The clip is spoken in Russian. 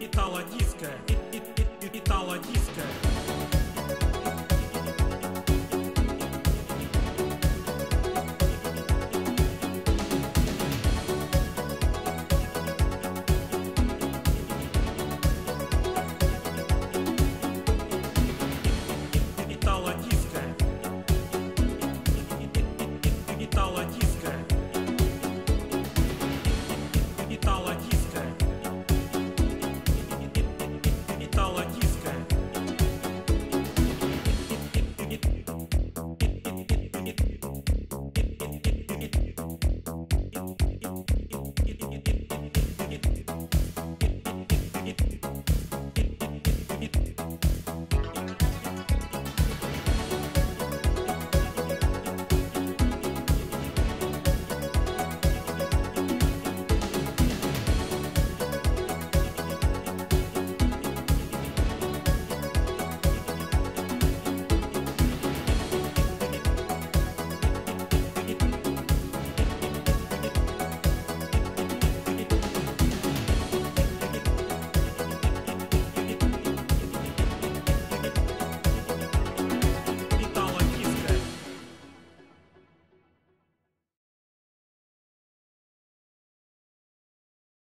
Итало-диско, итало-диско.